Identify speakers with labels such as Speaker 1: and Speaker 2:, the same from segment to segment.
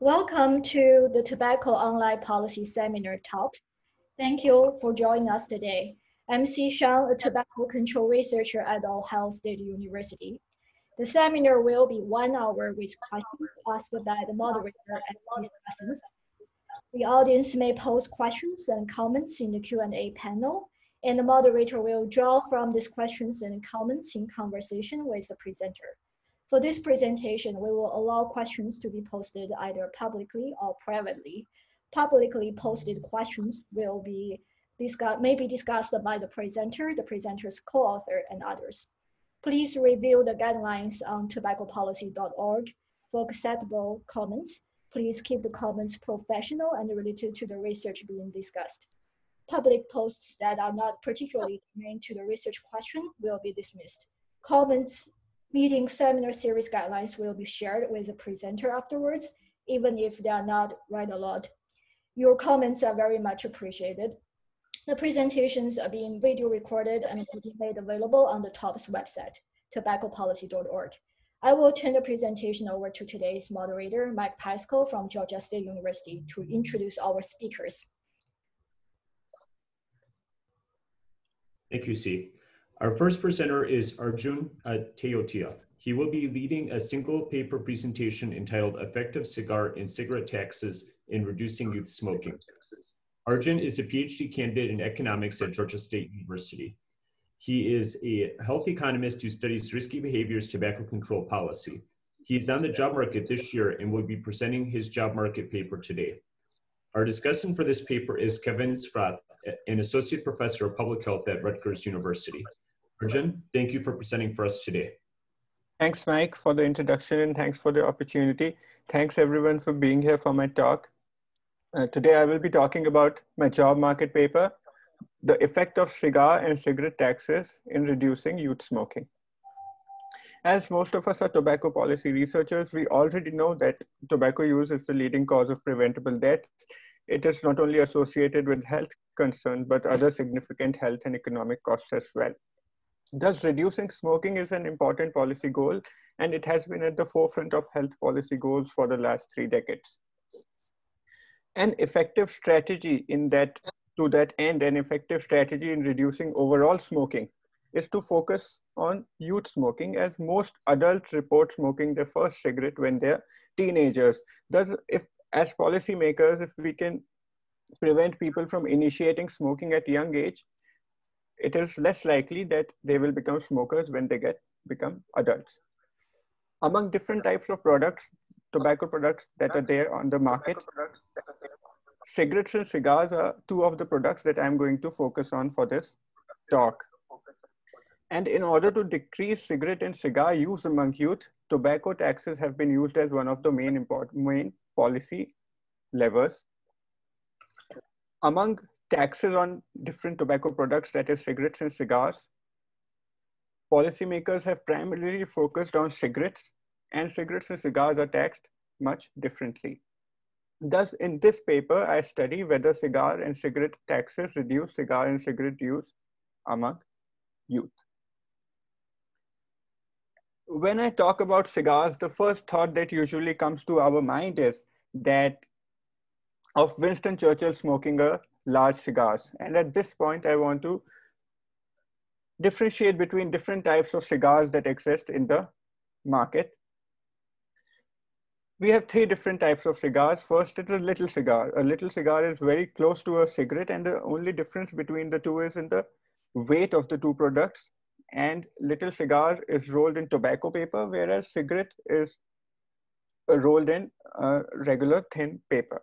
Speaker 1: Welcome to the Tobacco Online Policy Seminar Talks. Thank you for joining us today. I'm Ce Shang, a tobacco control researcher at Ohio State University. The seminar will be one hour with questions asked by the moderator and discussants. The audience may post questions and comments in the Q&A panel, and the moderator will draw from these questions and comments in conversation with the presenter. For this presentation, we will allow questions to be posted either publicly or privately. Publicly posted questions will be may be discussed by the presenter, the presenter's co-author, and others. Please review the guidelines on tobaccopolicy.org for acceptable comments. Please keep the comments professional and related to the research being discussed. Public posts that are not particularly germane to the research question will be dismissed. Comments meeting seminar series guidelines will be shared with the presenter afterwards, even if they are not read aloud. Your comments are very much appreciated. The presentations are being video recorded and will be made available on the TOPS website, tobaccopolicy.org. I will turn the presentation over to today's moderator, Mike Pesko from Georgia State University to introduce our speakers.
Speaker 2: Thank you, Ce. Our first presenter is Arjun uh, Teotia. He will be leading a single paper presentation entitled Effective Cigar and Cigarette Taxes in Reducing Youth Smoking. Arjun is a PhD candidate in economics at Georgia State University. He is a health economist who studies risky behaviors tobacco control policy. He is on the job market this year and will be presenting his job market paper today. Our discussant for this paper is Kevin Schroth, an associate professor of public health at Rutgers University. Arjun, thank you for presenting for us today.
Speaker 3: Thanks, Mike, for the introduction and thanks for the opportunity. Thanks everyone for being here for my talk. Uh, today I will be talking about my job market paper, the effect of cigar and cigarette taxes in reducing youth smoking. As most of us are tobacco policy researchers, we already know that tobacco use is the leading cause of preventable death. It is not only associated with health concerns, but other significant health and economic costs as well. Thus, reducing smoking is an important policy goal, and it has been at the forefront of health policy goals for the last three decades. An effective strategy in that, to that end, an effective strategy in reducing overall smoking is to focus on youth smoking as most adults report smoking their first cigarette when they're teenagers. Thus, if as policymakers, if we can prevent people from initiating smoking at young age, it is less likely that they will become smokers when they get become adults. Among different types of products, tobacco products that are there on the market, cigarettes and cigars are two of the products that I'm going to focus on for this talk. And in order to decrease cigarette and cigar use among youth, tobacco taxes have been used as one of the main important main policy levers. Among taxes on different tobacco products, that is cigarettes and cigars, policymakers have primarily focused on cigarettes and cigarettes and cigars are taxed much differently. Thus, in this paper, I study whether cigar and cigarette taxes reduce cigar and cigarette use among youth. When I talk about cigars, the first thought that usually comes to our mind is that of Winston Churchill smoking a large cigars. And at this point, I want to differentiate between different types of cigars that exist in the market. We have three different types of cigars. First, it's a little cigar. A little cigar is very close to a cigarette, and the only difference between the two is in the weight of the two products. And little cigar is rolled in tobacco paper, whereas cigarette is rolled in uh, regular thin paper.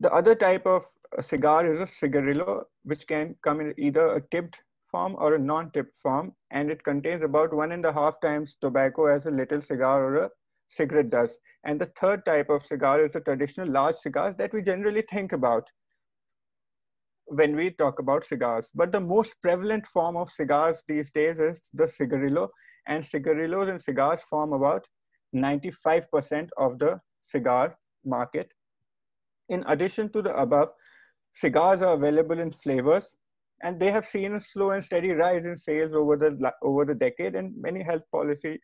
Speaker 3: The other type of cigar is a cigarillo, which can come in either a tipped form or a non-tipped form, and it contains about one and a half times tobacco as a little cigar or a cigarette does. And the third type of cigar is the traditional large cigars that we generally think about when we talk about cigars. But the most prevalent form of cigars these days is the cigarillo, and cigarillos and cigars form about 95% of the cigar market in addition to the above, cigars are available in flavors and they have seen a slow and steady rise in sales over the over the decade and many health policy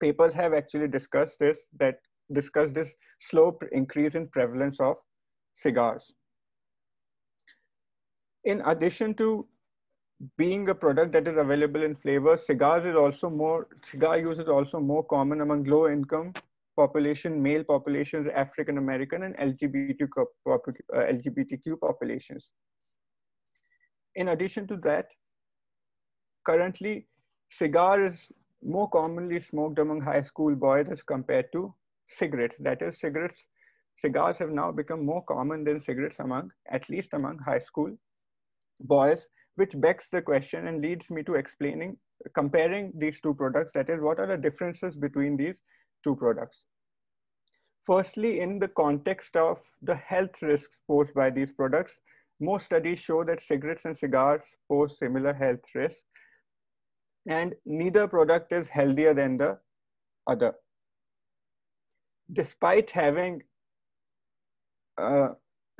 Speaker 3: papers have actually discussed this, that discussed this slow increase in prevalence of cigars. In addition to being a product that is available in flavor, cigars is also more, cigar use is also more common among low income population, male populations, African American and LGBTQ, uh, LGBTQ populations. In addition to that, currently cigar is more commonly smoked among high school boys as compared to cigarettes. That is, cigarettes, cigars have now become more common than cigarettes among, at least among high school boys, which begs the question and leads me to explaining, comparing these two products. That is, what are the differences between these two products? Firstly, in the context of the health risks posed by these products, most studies show that cigarettes and cigars pose similar health risks and neither product is healthier than the other. Despite having uh,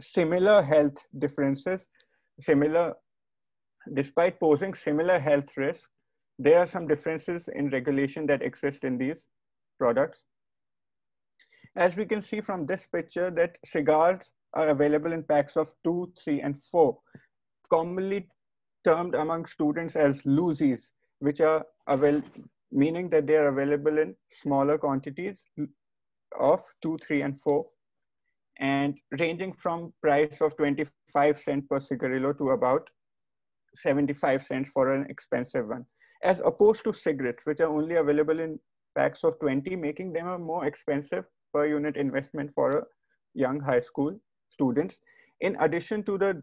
Speaker 3: similar health differences, similar, despite posing similar health risks, there are some differences in regulation that exist in these products. As we can see from this picture that cigars are available in packs of two, three, and four, commonly termed among students as loosies, which are available, meaning that they are available in smaller quantities of two, three, and four, and ranging from price of 25 cents per cigarillo to about 75 cents for an expensive one, as opposed to cigarettes, which are only available in packs of 20, making them a more expensive per unit investment for a young high school students. In addition to the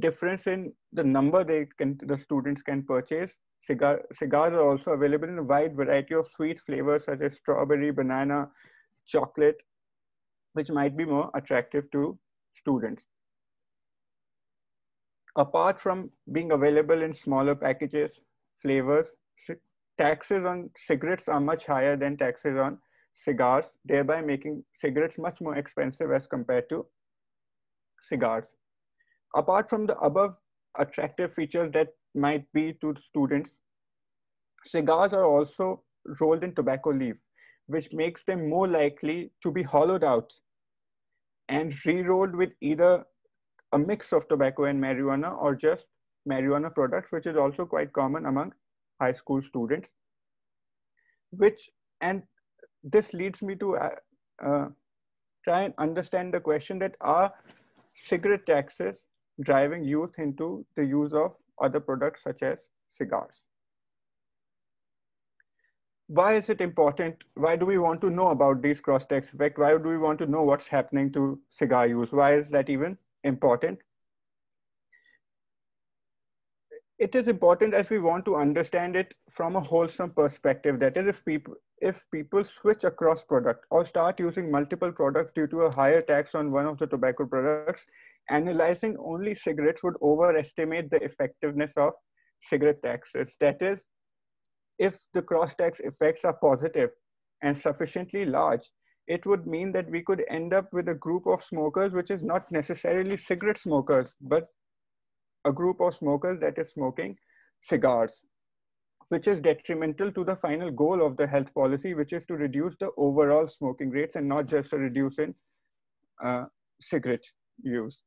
Speaker 3: difference in the number they can the students can purchase cigar cigars are also available in a wide variety of sweet flavors such as strawberry banana chocolate which might be more attractive to students apart from being available in smaller packages flavors taxes on cigarettes are much higher than taxes on cigars thereby making cigarettes much more expensive as compared to cigars. Apart from the above attractive features that might be to students, cigars are also rolled in tobacco leaf, which makes them more likely to be hollowed out and re-rolled with either a mix of tobacco and marijuana or just marijuana products, which is also quite common among high school students. Which, and this leads me to uh, uh, try and understand the question that are cigarette taxes driving youth into the use of other products such as cigars. Why is it important? Why do we want to know about these cross-tax effects? Why do we want to know what's happening to cigar use? Why is that even important? It is important as we want to understand it from a wholesome perspective. That is, if people if people switch across product or start using multiple products due to a higher tax on one of the tobacco products, analyzing only cigarettes would overestimate the effectiveness of cigarette taxes. That is, if the cross-tax effects are positive and sufficiently large, it would mean that we could end up with a group of smokers which is not necessarily cigarette smokers, but a group of smokers that is smoking cigars, which is detrimental to the final goal of the health policy, which is to reduce the overall smoking rates and not just a reduce in uh, cigarette use.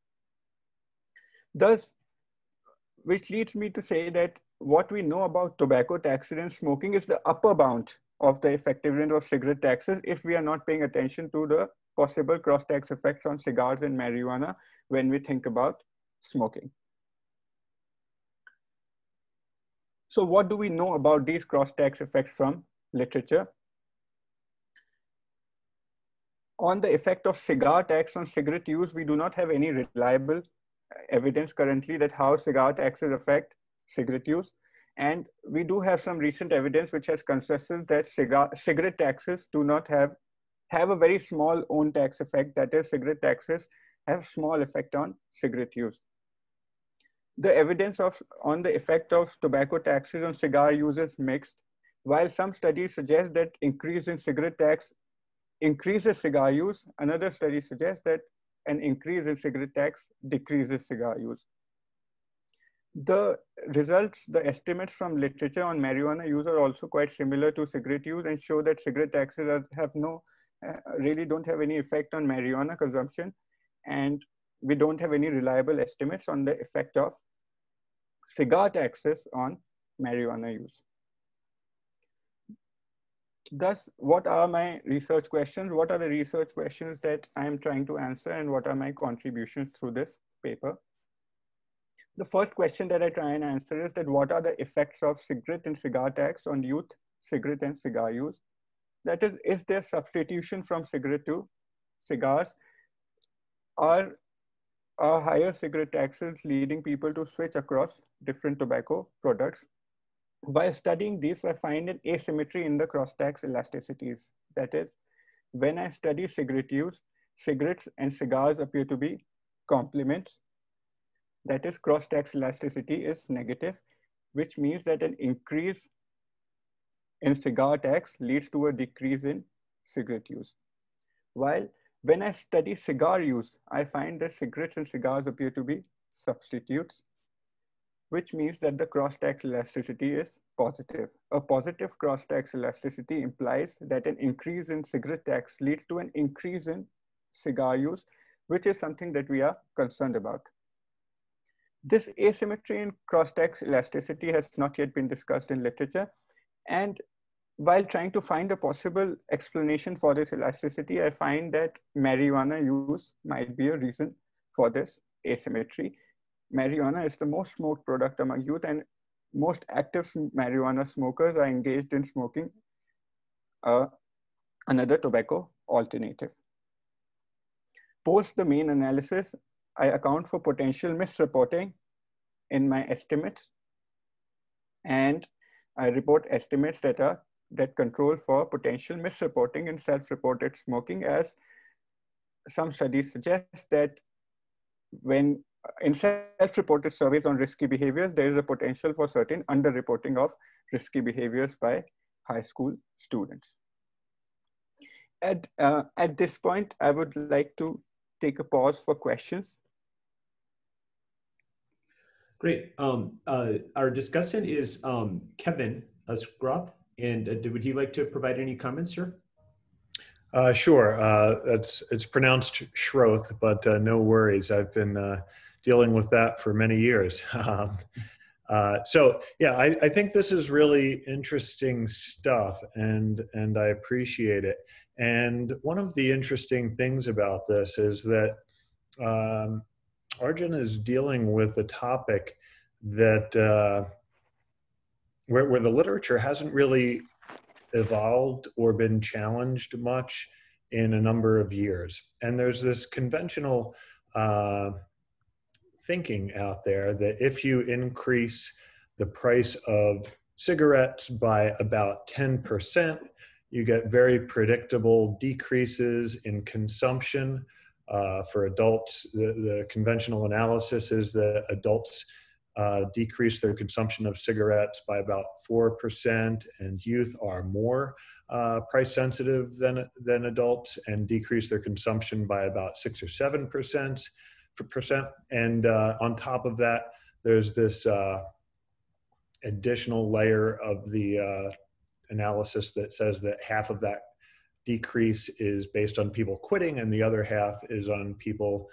Speaker 3: Thus, which leads me to say that what we know about tobacco taxes and smoking is the upper bound of the effective effectiveness of cigarette taxes if we are not paying attention to the possible cross-tax effects on cigars and marijuana when we think about smoking. So what do we know about these cross-tax effects from literature? On the effect of cigar tax on cigarette use, we do not have any reliable evidence currently that how cigar taxes affect cigarette use. And we do have some recent evidence which has consensus that cigar, cigarette taxes do not have, have a very small own tax effect. That is cigarette taxes have small effect on cigarette use. The evidence of, on the effect of tobacco taxes on cigar use is mixed. While some studies suggest that increase in cigarette tax increases cigar use, another study suggests that an increase in cigarette tax decreases cigar use. the results, the estimates from literature on marijuana use are also quite similar to cigarette use and show that cigarette taxes are, have no, uh, really don't have any effect on marijuana consumption. And we don't have any reliable estimates on the effect of cigar taxes on marijuana use. Thus, what are my research questions? What are the research questions that I am trying to answer and what are my contributions through this paper? The first question that I try and answer is that what are the effects of cigarette and cigar tax on youth, cigarette and cigar use? That is, is there substitution from cigarette to cigars? Are, are higher cigarette taxes leading people to switch across different tobacco products? By studying this, I find an asymmetry in the cross-tax elasticities. That is, when I study cigarette use, cigarettes and cigars appear to be complements that is cross-tax elasticity is negative, which means that an increase in cigar tax leads to a decrease in cigarette use. While when I study cigar use, I find that cigarettes and cigars appear to be substitutes, which means that the cross-tax elasticity is positive. A positive cross-tax elasticity implies that an increase in cigarette tax leads to an increase in cigar use, which is something that we are concerned about. This asymmetry in cross-tax elasticity has not yet been discussed in literature. And while trying to find a possible explanation for this elasticity, I find that marijuana use might be a reason for this asymmetry. Marijuana is the most smoked product among youth and most active marijuana smokers are engaged in smoking uh, another tobacco alternative. Post the main analysis, I account for potential misreporting in my estimates. And I report estimates that are that control for potential misreporting in self-reported smoking as some studies suggest that when in self-reported surveys on risky behaviors, there is a potential for certain underreporting of risky behaviors by high school students. At, uh, at this point, I would like to take a pause for questions.
Speaker 2: Great. Um, uh, our discussant is um, Kevin Usgroth, and uh, would you like to provide any comments, sir?
Speaker 4: Uh, sure. Uh, it's it's pronounced Schroth, but uh, no worries. I've been uh, dealing with that for many years. Um, uh, so yeah, I, I, think this is really interesting stuff, and and I appreciate it. And one of the interesting things about this is that um, Arjun is dealing with a topic that uh, where, where the literature hasn't really evolved or been challenged much in a number of years. And there's this conventional uh, thinking out there that if you increase the price of cigarettes by about 10%, you get very predictable decreases in consumption uh, for adults, the, the, conventional analysis is that adults uh, decrease their consumption of cigarettes by about 4%, and youth are more uh, price sensitive than, than adults and decrease their consumption by about 6 or 7%. Percent. And uh, on top of that, there's this uh, additional layer of the uh, analysis that says that half of that decrease is based on people quitting, and the other half is on people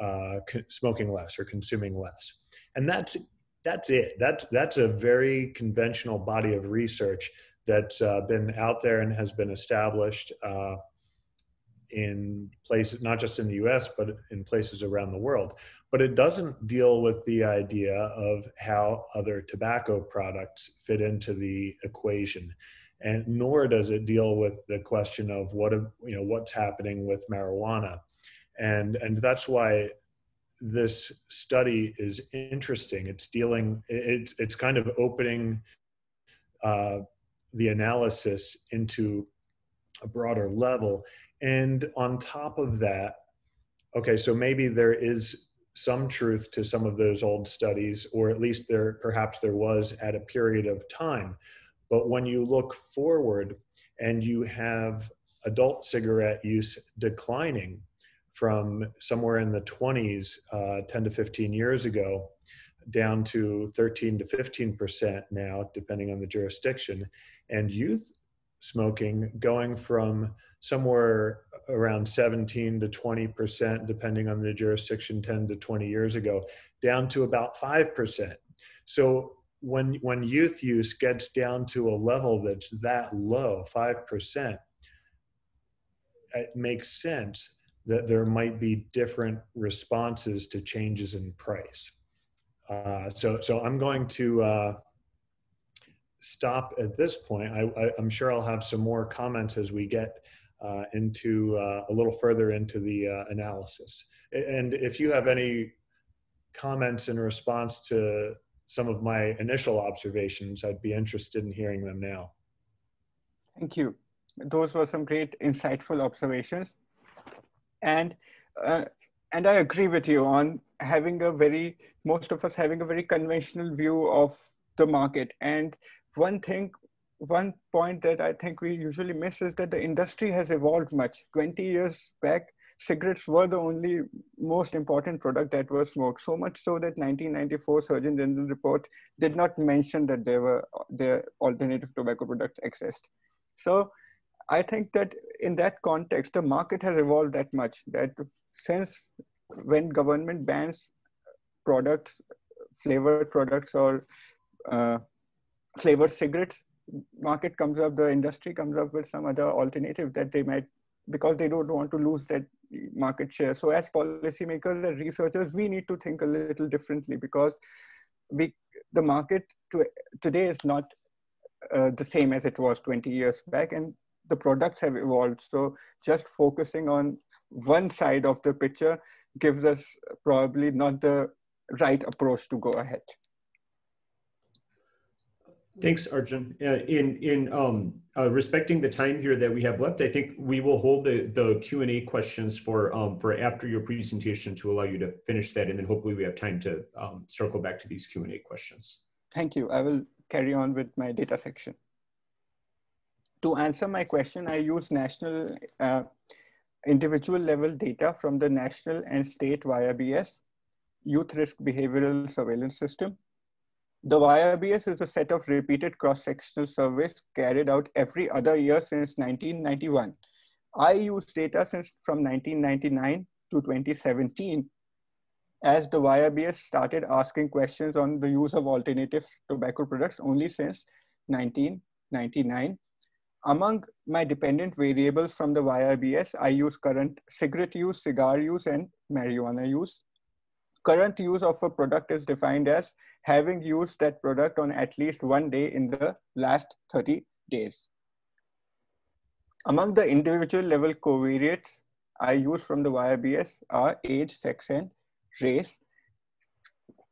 Speaker 4: uh, smoking less or consuming less. And that's that's it. That's that's a very conventional body of research that's uh, been out there and has been established uh, in places not just in the U.S. but in places around the world. But it doesn't deal with the idea of how other tobacco products fit into the equation and nor does it deal with the question of what you know what's happening with marijuana and and that's why this study is interesting it's dealing it's it's kind of opening uh, the analysis into a broader level and on top of that okay so maybe there is some truth to some of those old studies or at least there perhaps there was at a period of time. But when you look forward and you have adult cigarette use declining from somewhere in the 20s, uh, 10 to 15 years ago, down to 13 to 15% now, depending on the jurisdiction, and youth smoking going from somewhere around 17 to 20%, depending on the jurisdiction 10 to 20 years ago, down to about 5%. So when, when youth use gets down to a level that's that low, 5%, it makes sense that there might be different responses to changes in price. Uh, so, so I'm going to uh, stop at this point. I, am sure I'll have some more comments as we get uh, into uh, a little further into the uh, analysis. And if you have any comments in response to some of my initial observations, I'd be interested in hearing them now.
Speaker 3: Thank you. Those were some great insightful observations. And, uh, and I agree with you on having a very, most of us having a very conventional view of the market. And one thing, one point that I think we usually miss is that the industry has evolved much. 20 years back, cigarettes were the only most important product that was smoked. So much so that 1994 Surgeon General report did not mention that there were the alternative tobacco products exist. So I think that in that context, the market has evolved that much that since when government bans products, flavored products or uh, flavored cigarettes, market comes up, the industry comes up with some other alternative that they might, because they don't want to lose that market share. So as policymakers and researchers, we need to think a little differently because we, the market to, today is not uh, the same as it was 20 years back and the products have evolved. So just focusing on one side of the picture gives us probably not the right approach to go ahead.
Speaker 2: Thanks, Arjun. Uh, in in um, uh, respecting the time here that we have left, I think we will hold the the Q and A questions for um, for after your presentation to allow you to finish that, and then hopefully we have time to um, circle back to these Q and A questions.
Speaker 3: Thank you. I will carry on with my data section. To answer my question, I use national uh, individual level data from the national and state YRBS, Youth Risk Behavioral Surveillance System. The YRBS is a set of repeated cross-sectional surveys carried out every other year since 1991. I use data since from 1999 to 2017 as the YRBS started asking questions on the use of alternative tobacco products only since 1999 among my dependent variables from the YRBS, I use current cigarette use, cigar use, and marijuana use. Current use of a product is defined as having used that product on at least one day in the last 30 days. Among the individual level covariates I use from the YRBS are age, sex, and race.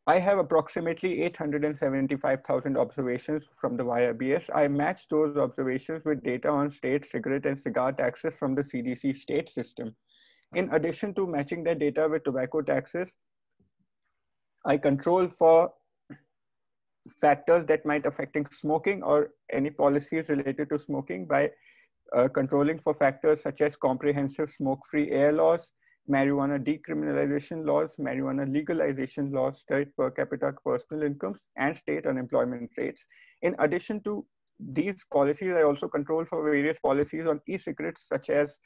Speaker 3: I have approximately 875,000 observations from the YRBS. I match those observations with data on state cigarette and cigar taxes from the CDC state system. In addition to matching that data with tobacco taxes, I control for factors that might affecting smoking or any policies related to smoking by uh, controlling for factors such as comprehensive smoke-free air laws, marijuana decriminalization laws, marijuana legalization laws, state per capita personal incomes, and state unemployment rates. In addition to these policies, I also control for various policies on e-cigarettes, such as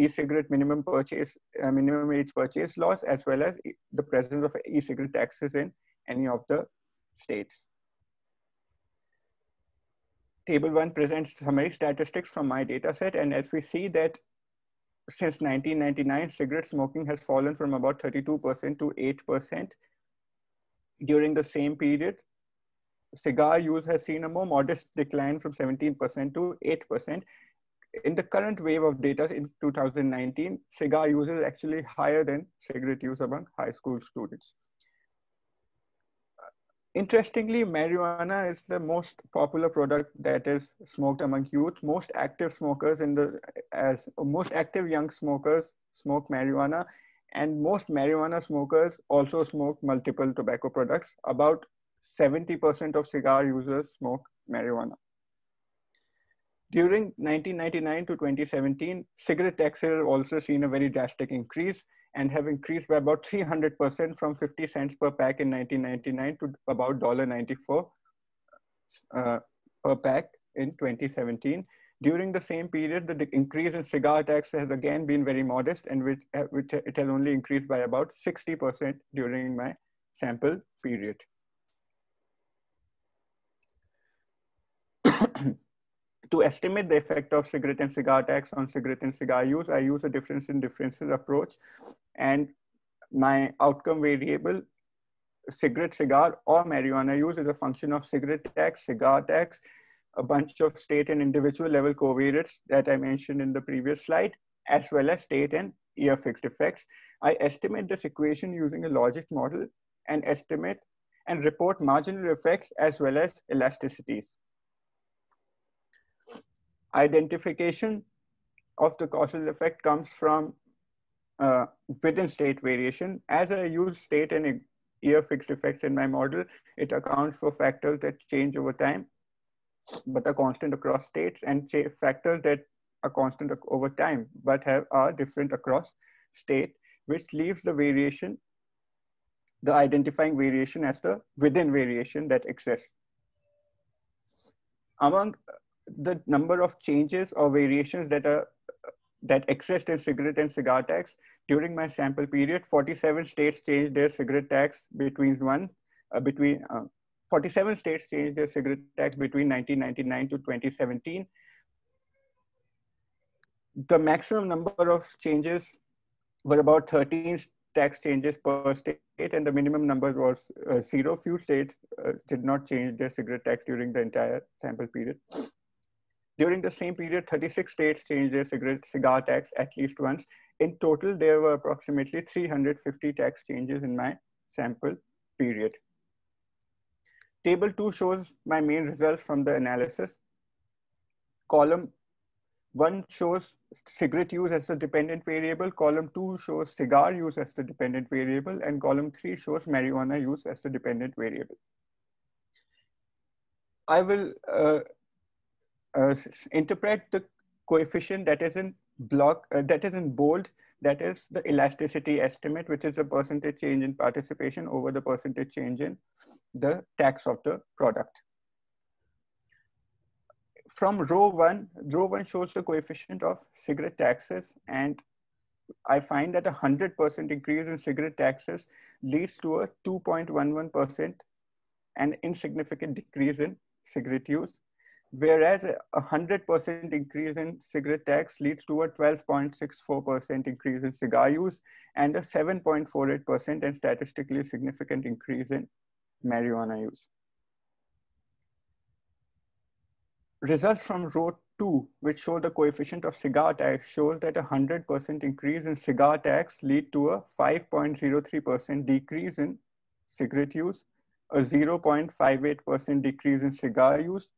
Speaker 3: e-cigarette minimum purchase, uh, minimum age purchase laws, as well as the presence of e-cigarette taxes in any of the states. Table one presents summary statistics from my data set. And as we see that since 1999, cigarette smoking has fallen from about 32% to 8%. During the same period, cigar use has seen a more modest decline from 17% to 8%. In the current wave of data in 2019, cigar use is actually higher than cigarette use among high school students. Interestingly, marijuana is the most popular product that is smoked among youth. Most active smokers in the as most active young smokers smoke marijuana, and most marijuana smokers also smoke multiple tobacco products. About 70% of cigar users smoke marijuana. During 1999 to 2017, cigarette taxes have also seen a very drastic increase and have increased by about 300% from 50 cents per pack in 1999 to about $1.94 uh, per pack in 2017. During the same period, the increase in cigar tax has again been very modest and which, uh, which it has only increased by about 60% during my sample period. To estimate the effect of cigarette and cigar tax on cigarette and cigar use, I use a difference in differences approach and my outcome variable cigarette, cigar, or marijuana use is a function of cigarette tax, cigar tax, a bunch of state and individual level covariates that I mentioned in the previous slide, as well as state and year fixed effects. I estimate this equation using a logit model and estimate and report marginal effects as well as elasticities. Identification of the causal effect comes from uh, within state variation. As I use state and year fixed effects in my model, it accounts for factors that change over time but are constant across states and factors that are constant over time but have are different across state which leaves the variation the identifying variation as the within variation that exists among the number of changes or variations that are that exist in cigarette and cigar tax during my sample period 47 states changed their cigarette tax between one uh, between uh, 47 states changed their cigarette tax between 1999 to 2017. The maximum number of changes were about 13 tax changes per state, and the minimum number was uh, zero. Few states uh, did not change their cigarette tax during the entire sample period. During the same period, 36 states changed their cigarette cigar tax at least once. In total, there were approximately 350 tax changes in my sample period. Table two shows my main results from the analysis. Column one shows cigarette use as the dependent variable. Column two shows cigar use as the dependent variable. And column three shows marijuana use as the dependent variable. I will uh, uh, interpret the coefficient that is in block, uh, that is in bold that is the elasticity estimate, which is the percentage change in participation over the percentage change in the tax of the product. From row one, row one shows the coefficient of cigarette taxes and I find that a 100% increase in cigarette taxes leads to a 2.11% and insignificant decrease in cigarette use whereas a 100% increase in cigarette tax leads to a 12.64% increase in cigar use and a 7.48% and statistically significant increase in marijuana use. Results from row two, which show the coefficient of cigar tax, shows that a 100% increase in cigar tax lead to a 5.03% decrease in cigarette use, a 0.58% decrease in cigar use,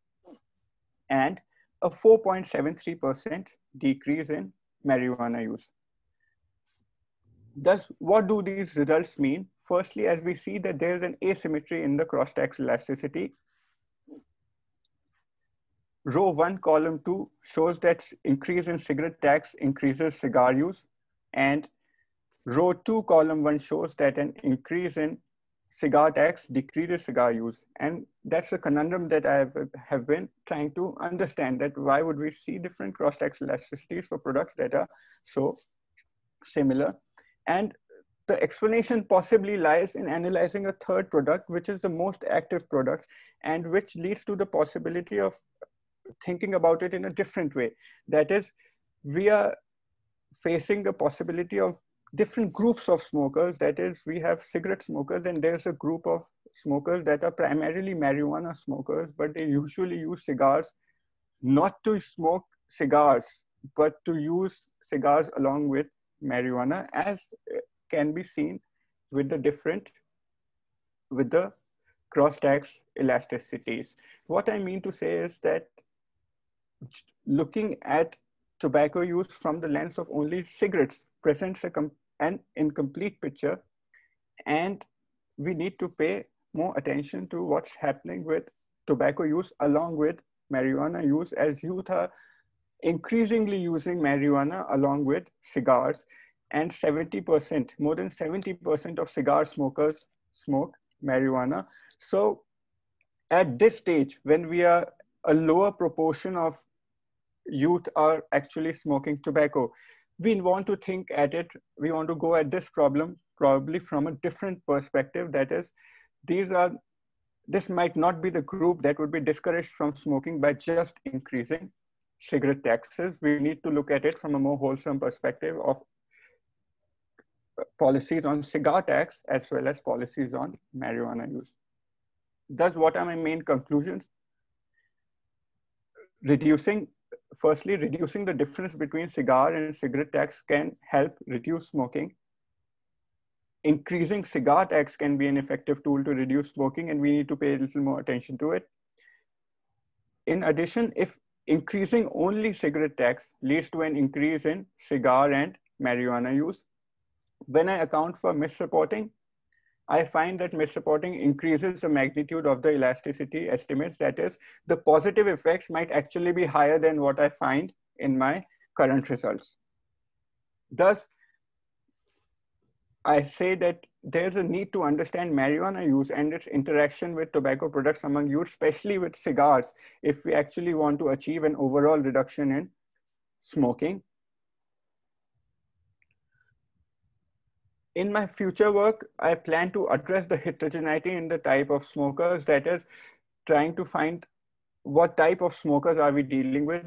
Speaker 3: and a 4.73% decrease in marijuana use. Thus, what do these results mean? Firstly, as we see that there is an asymmetry in the cross-tax elasticity. Row one, column two shows that increase in cigarette tax increases cigar use. And row two, column one shows that an increase in cigar tax decreases cigar use. And that's a conundrum that I have, have been trying to understand that why would we see different cross-tax elasticities for products that are so similar? And the explanation possibly lies in analyzing a third product, which is the most active product and which leads to the possibility of thinking about it in a different way. That is, we are facing the possibility of different groups of smokers. That is, we have cigarette smokers, and there's a group of smokers that are primarily marijuana smokers, but they usually use cigars not to smoke cigars, but to use cigars along with marijuana, as can be seen with the different, with the cross-tax elasticities. What I mean to say is that looking at tobacco use from the lens of only cigarettes presents a an incomplete picture and we need to pay more attention to what's happening with tobacco use along with marijuana use as youth are increasingly using marijuana along with cigars and 70%, more than 70% of cigar smokers smoke marijuana. So at this stage, when we are a lower proportion of youth are actually smoking tobacco, we want to think at it, we want to go at this problem probably from a different perspective. That is, these are, this might not be the group that would be discouraged from smoking by just increasing cigarette taxes. We need to look at it from a more wholesome perspective of uh, policies on cigar tax as well as policies on marijuana use. Thus, what are my main conclusions? Reducing, firstly, reducing the difference between cigar and cigarette tax can help reduce smoking. Increasing cigar tax can be an effective tool to reduce smoking and we need to pay a little more attention to it. In addition, if increasing only cigarette tax leads to an increase in cigar and marijuana use, when I account for misreporting, I find that misreporting increases the magnitude of the elasticity estimates. That is, the positive effects might actually be higher than what I find in my current results. Thus, I say that there's a need to understand marijuana use and its interaction with tobacco products among youth, especially with cigars, if we actually want to achieve an overall reduction in smoking in my future work, I plan to address the heterogeneity in the type of smokers, that is trying to find what type of smokers are we dealing with,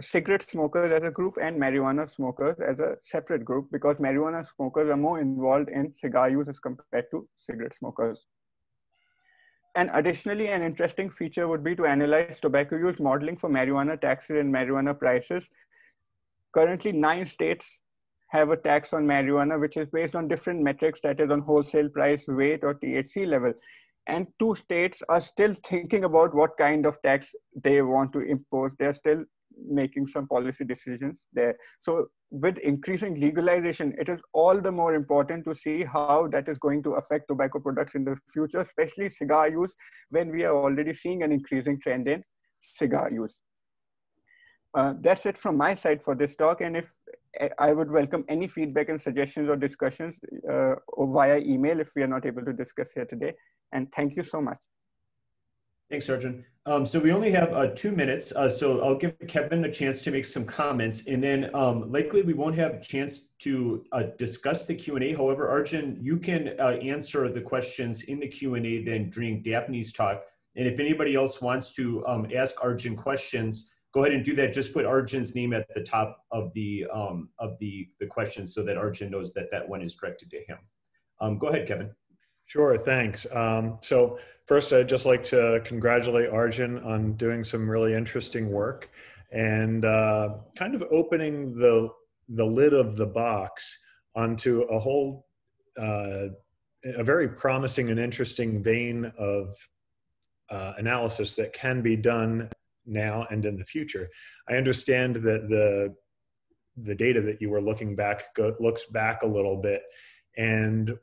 Speaker 3: cigarette smokers as a group and marijuana smokers as a separate group because marijuana smokers are more involved in cigar use as compared to cigarette smokers. And additionally, an interesting feature would be to analyze tobacco use modeling for marijuana taxes and marijuana prices. Currently, nine states have a tax on marijuana, which is based on different metrics, that is on wholesale price, weight, or THC level. And two states are still thinking about what kind of tax they want to impose. They're still making some policy decisions there. So with increasing legalization, it is all the more important to see how that is going to affect tobacco products in the future, especially cigar use, when we are already seeing an increasing trend in cigar use. Uh, that's it from my side for this talk. And if I would welcome any feedback and suggestions or discussions uh, or via email if we are not able to discuss here today. And thank you so much.
Speaker 2: Thanks, Arjun. Um, so we only have uh, two minutes, uh, so I'll give Kevin a chance to make some comments, and then um, likely we won't have a chance to uh, discuss the Q&A. However, Arjun, you can uh, answer the questions in the Q&A then during Daphne's talk. And if anybody else wants to um, ask Arjun questions, go ahead and do that. Just put Arjun's name at the top of the um, of the the question so that Arjun knows that that one is directed to him. Um, go ahead, Kevin.
Speaker 4: Sure, thanks. Um, so first, I'd just like to congratulate Arjun on doing some really interesting work and uh, kind of opening the the lid of the box onto a whole uh, a very promising and interesting vein of uh, analysis that can be done now and in the future. I understand that the the data that you were looking back go, looks back a little bit, and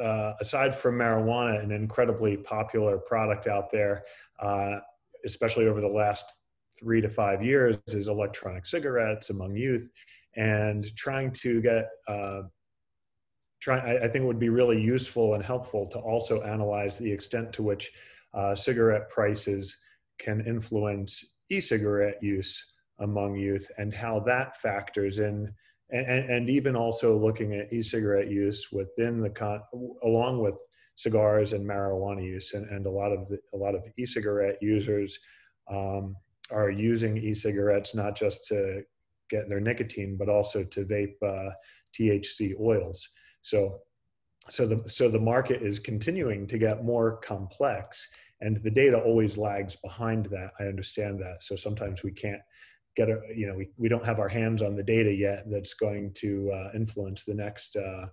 Speaker 4: uh, aside from marijuana, an incredibly popular product out there, uh, especially over the last three to five years, is electronic cigarettes among youth, and trying to get. Uh, try, I, I think it would be really useful and helpful to also analyze the extent to which uh, cigarette prices can influence e-cigarette use among youth and how that factors in and, and even also looking at e-cigarette use within the con along with cigars and marijuana use and, and a lot of the, a lot of e-cigarette users um, are using e-cigarettes not just to get their nicotine but also to vape uh, THC oils. So so the so the market is continuing to get more complex and the data always lags behind that. I understand that. So sometimes we can't get a you know we, we don't have our hands on the data yet that's going to uh, influence the next uh,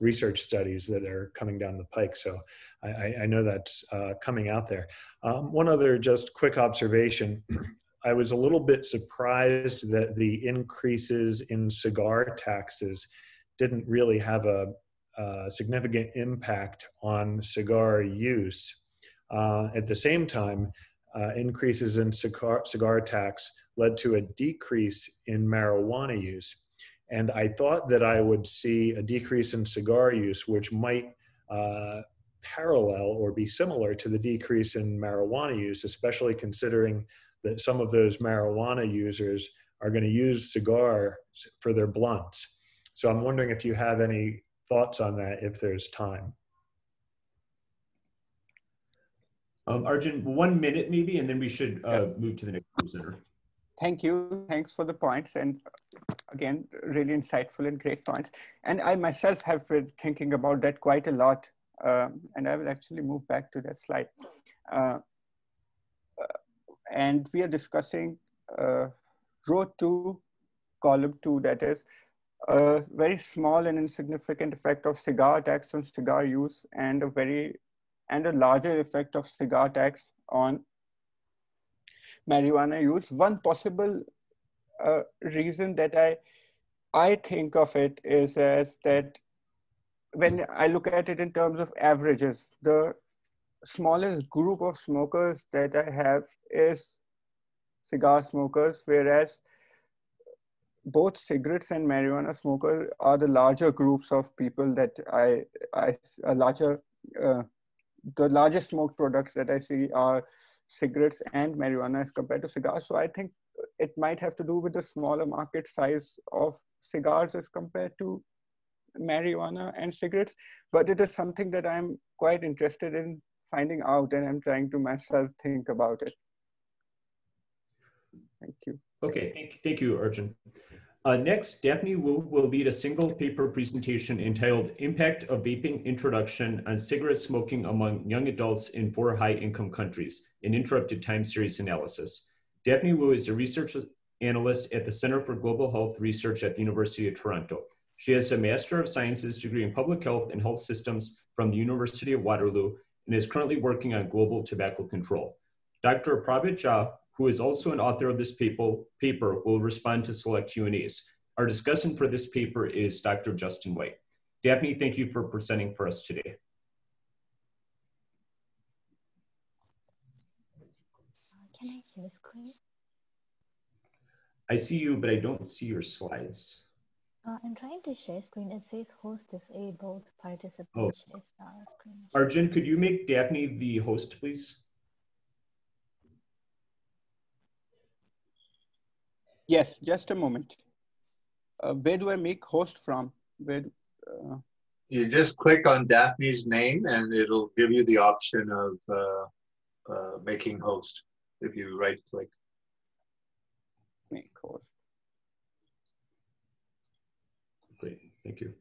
Speaker 4: research studies that are coming down the pike. So i, I know that's uh, coming out there. Um, one other just quick observation. I was a little bit surprised that the increases in cigar taxes didn't really have a, a significant impact on cigar use uh, at the same time, uh, increases in cigar, cigar tax led to a decrease in marijuana use. And I thought that I would see a decrease in cigar use, which might uh, parallel or be similar to the decrease in marijuana use, especially considering that some of those marijuana users are going to use cigar for their blunts. So I'm wondering if you have any thoughts on that if there's time.
Speaker 2: Um, Arjun, one minute maybe, and then we should uh, move to the next presenter.
Speaker 3: Thank you. Thanks for the points. And again, really insightful and great points. And I myself have been thinking about that quite a lot. Um, and I will actually move back to that slide. Uh, uh, and we are discussing uh, row two, column two, that is a very small and insignificant effect of cigar tax on cigar use and a very and a larger effect of cigar tax on marijuana use. One possible uh, reason that I I think of it is as that when I look at it in terms of averages, the smallest group of smokers that I have is cigar smokers, whereas both cigarettes and marijuana smokers are the larger groups of people that I, I a larger, uh, the largest smoke products that I see are cigarettes and marijuana as compared to cigars. So I think it might have to do with the smaller market size of cigars as compared to marijuana and cigarettes. But it is something that I'm quite interested in finding out and I'm trying to myself think about it. Thank you.
Speaker 2: Okay, thank, thank you, Arjun. Uh, next, Daphne Wu will lead a single paper presentation entitled Impact of Vaping Introduction on Cigarette Smoking Among Young Adults in Four High Income Countries, an interrupted time series analysis. Daphne Wu is a research analyst at the Center for Global Health Research at the University of Toronto. She has a Master of Sciences degree in Public Health and Health Systems from the University of Waterloo and is currently working on global tobacco control. Dr. Prabhat Jha who is also an author of this paper, paper will respond to select Q&As. Our discussant for this paper is Dr. Justin White. Daphne, thank you for presenting for us today.
Speaker 5: Can I share screen?
Speaker 2: I see you, but I don't see your slides.
Speaker 5: Uh, I'm trying to share screen. It says host disabled participant
Speaker 2: oh. Arjun, could you make Daphne the host, please?
Speaker 3: Yes, just a moment. Uh, where do I make host from? Where? Uh...
Speaker 6: You just click on Daphne's name and it'll give you the option of uh, uh making host if you right click.
Speaker 3: Make host.
Speaker 2: Great, thank you.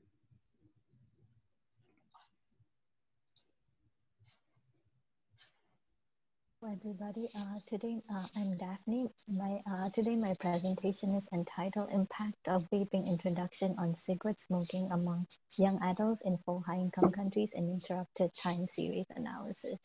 Speaker 5: Everybody. Uh, today uh, I'm Daphne. My uh, today my presentation is entitled "Impact of Vaping Introduction on Cigarette Smoking Among Young Adults in Four High-Income Countries: An Interrupted Time Series Analysis."